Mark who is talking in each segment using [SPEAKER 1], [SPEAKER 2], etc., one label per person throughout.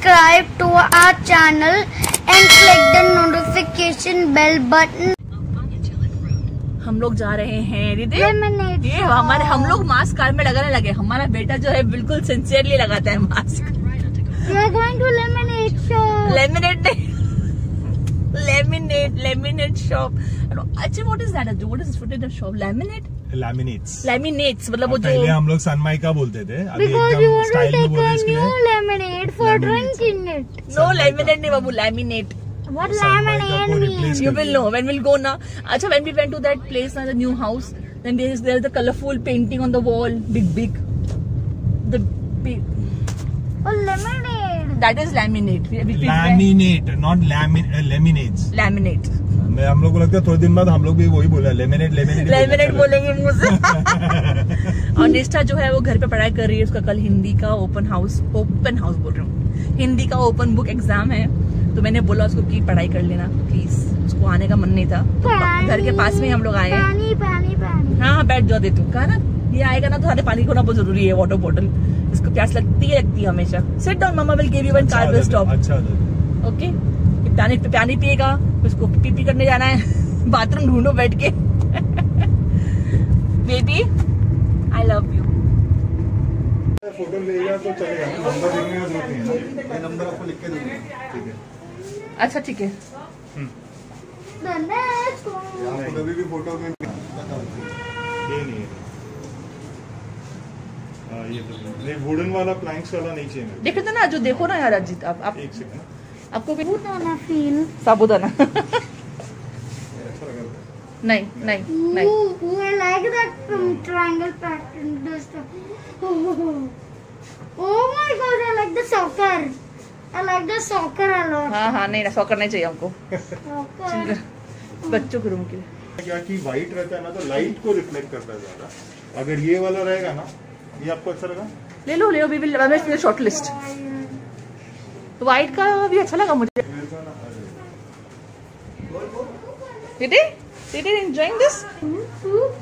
[SPEAKER 1] subscribe to our channel and click the notification bell button.
[SPEAKER 2] हम लोग जा रहे हैं दीदी। ये हमारे हम लोग मास्क कार में लगाने लगे हमारा बेटा जो है बिल्कुल सिंसियरली लगाता है मास्क लेमिनेट लेमिनेट शॉप अच्छा what is that what is what is the shop laminate
[SPEAKER 3] laminates
[SPEAKER 2] laminates मतलब वो जो पहले
[SPEAKER 3] हम लोग सनमाइका बोलते थे अभी एकदम स्टाइल में बोले इसके लिए
[SPEAKER 1] lemonade for
[SPEAKER 3] Lemonade.
[SPEAKER 1] drinking
[SPEAKER 2] no laminate नहीं बाबू laminate
[SPEAKER 1] What
[SPEAKER 3] replace
[SPEAKER 1] means?
[SPEAKER 2] You will know when we'll go now. Acha, when we went to that place, now the new house, then there is there is the colorful painting on the wall, big big. The big,
[SPEAKER 1] Oh, lemonade.
[SPEAKER 2] that is laminate. We, we, we went-
[SPEAKER 3] laminate not laminates
[SPEAKER 2] laminate.
[SPEAKER 3] मैं हम लोग को लगता है थोड़े दिन बाद हम लोग भी वही बोला लेमिनेट लेमिनेट
[SPEAKER 2] लेमिनेट बोलेंगे मुझसे। और निष्ठा जो है वो घर पे पढ़ाई कर रही है उसका कल हिंदी का ओपन हाउस ओपन हाउस बोल रही हूँ। हिंदी का ओपन बुक एग्ज़ाम है तो मैंने बोला उसको कि पढ़ाई कर लेना प्लीज़ उसको आने का मन नहीं था। तो घर के पास में हम लोग आए हैं। बैठ जाओ दे तू। कहा ना ये आएगा ना तो हमें पानी खोना बहुत ज़रूरी है वाटर बॉटल इसको प्यास लगती है लगती है हमेशा। Sit down mama will give you one car will stop
[SPEAKER 3] अच्छा
[SPEAKER 2] ओके पानी पानी पिएगा उसको पी पी करने जाना है। बाथरूम ढूंढो बैठ के। Baby I love you
[SPEAKER 3] photo लेगा तो चलेगा। नंबर देखने का ज़रूरत नहीं है
[SPEAKER 4] नंबर आपको लिख के दूँगा।
[SPEAKER 3] ठीक है।
[SPEAKER 2] अच्छा ठीक है।
[SPEAKER 1] next
[SPEAKER 4] कभी भी फ़ोटो में
[SPEAKER 3] ये नहीं है हाँ, ये तो वुडन वाला प्लैंक्स वाला नहीं चाहिए
[SPEAKER 2] देखे तो ना जो देखो ना यार अजीत आप, आप
[SPEAKER 3] एक सेकंड
[SPEAKER 2] आपको भी
[SPEAKER 1] a feel.
[SPEAKER 2] साबुदाना नहीं नहीं नहीं
[SPEAKER 1] that um, triangle pattern. This stuff. Oh, oh my god, I like the soccer. I like the soccer a lot.
[SPEAKER 2] हाँ हाँ नहीं सॉकर नहीं चाहिए हमको
[SPEAKER 1] Soccer.
[SPEAKER 2] बच्चों के रूम के लिए
[SPEAKER 3] क्या कि व्हाइट रहता है ना तो लाइट को रिफ्लेक्ट करता है ज़्यादा अगर ये वाला रहेगा ना ये आपको अच्छा लगा
[SPEAKER 2] ले लो ले लो we will short list white का भी अच्छा लगा मुझे दीदी दीदी enjoying this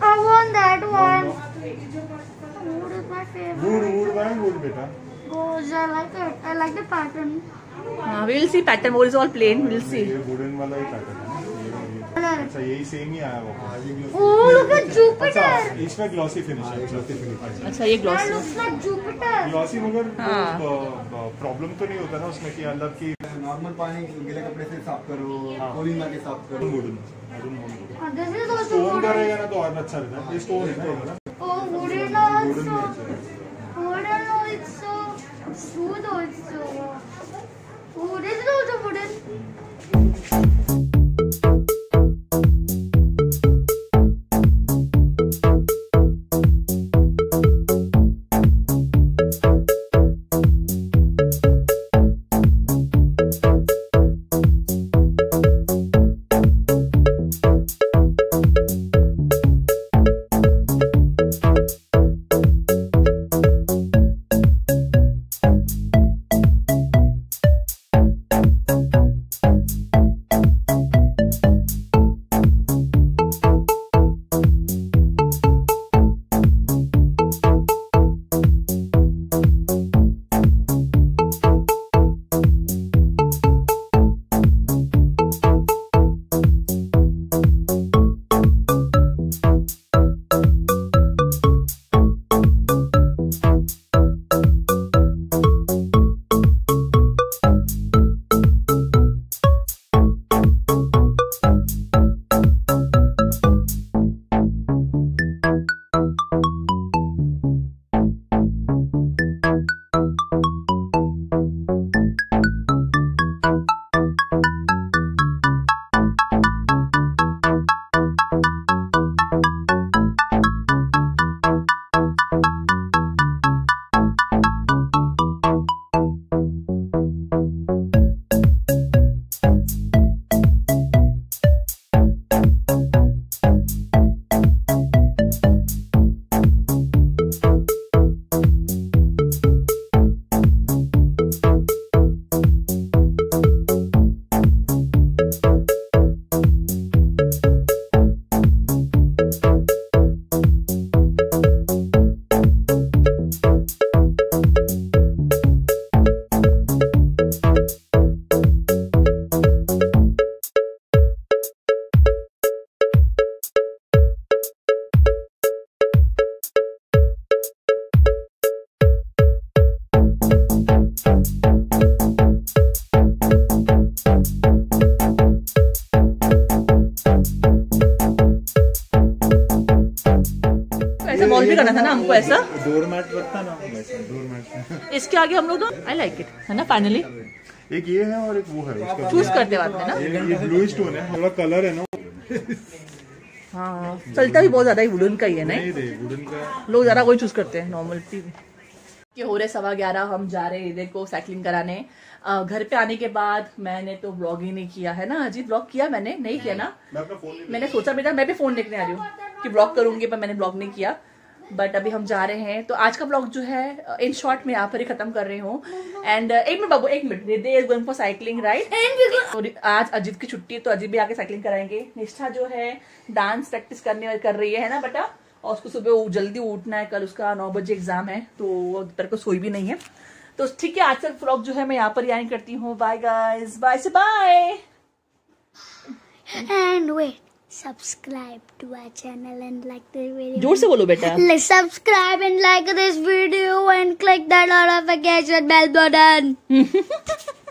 [SPEAKER 1] I want that one. Wood is my favorite.
[SPEAKER 3] Wood wood वाला वुड बेटा
[SPEAKER 1] Goes, I like it. I like the pattern.
[SPEAKER 2] हाँ वी विल सी पैटर्न वो is all plain we will see
[SPEAKER 3] ये wooden वाला ही pattern है अच्छा यही same ही आया वो
[SPEAKER 1] Oh, look at
[SPEAKER 3] अच्छा
[SPEAKER 1] Jupiter.
[SPEAKER 3] इसमें ग्लॉसी फिनिश है ग्लॉसी फिनिश
[SPEAKER 2] अच्छा ये gloss
[SPEAKER 1] looks like Jupiter.
[SPEAKER 3] Glossy मगर
[SPEAKER 2] हाँ।
[SPEAKER 3] प्रॉब्लम तो नहीं होता ना उसमें कि अलग की
[SPEAKER 4] नॉर्मल पानी गीले कपड़े से साफ़ करो
[SPEAKER 3] हाँ।
[SPEAKER 4] कोलिंग मार के साफ़ करो
[SPEAKER 3] वुडन
[SPEAKER 1] is also
[SPEAKER 3] स्टोन का
[SPEAKER 1] wooden.
[SPEAKER 3] रहेगा ना तो और अच्छा रहता है ये स्टोन है ना वाला
[SPEAKER 1] Oh, wooden
[SPEAKER 3] वुडन
[SPEAKER 1] also.
[SPEAKER 3] भी अच्छा है
[SPEAKER 1] Wooden also. Also. Oh, is also wooden.
[SPEAKER 2] हमको ऐसा?
[SPEAKER 3] ना
[SPEAKER 2] इसके आगे हम लोग आई लाइक इट है ना फाइनली
[SPEAKER 3] एक ये है और एक वो है
[SPEAKER 2] चूज़ करते बाद में ना?
[SPEAKER 3] ये, ये ब्लू स्टोन है थोड़ा कलर है ना
[SPEAKER 2] हाँ चलता भी बहुत ज़्यादा ही वुडन का ही है नहीं?
[SPEAKER 3] नहीं वुडन का।
[SPEAKER 2] लोग ज़्यादा वही चूज़ करते हैं नॉर्मल के हो रहे सवा ग्यारह हम जा रहे हैं इधर को साइकिलिंग कराने। अ, घर पे आने के बाद मैंने तो ब्लॉग ही नहीं किया है ना अजीब ब्लॉग किया मैंने? नहीं किया ना?
[SPEAKER 3] मैं फ़ोन
[SPEAKER 2] मैंने सोचा बेटा मैं भी फ़ोन देखने आ रही हूँ कि ब्लॉग करूँगी पर मैंने ब्लॉग नहीं किया। बट अभी हम जा रहे हैं। तो आज का ब्लॉग जो है इन शॉर्ट में यहाँ पर ही खत्म कर रही हूँ। एंड एक मिनट बाबू एक minute. They is going for cycling right तो आज अजीत की छुट्टी है तो अजीत भी आके साइकिलिंग कराएँगे। निष्ठा जो है डांस प्रैक्टिस करने कर रही है ना बेटा? और उसको सुबह जल्दी उठना है कल उसका नौ बजे एग्ज़ाम है तो तक को सोई भी नहीं है। तो ठीक है आज का ब्लॉग जो है मैं यहाँ पर ही करती हूँ। बाय गाइस बाय से bye
[SPEAKER 1] And wait, subscribe to our channel and like the video.
[SPEAKER 2] जोर से बोलो बेटा
[SPEAKER 1] Like, subscribe and like this video and click that notification bell button.